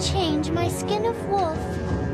change my skin of wolf.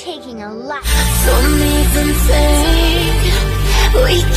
taking a lot. Even we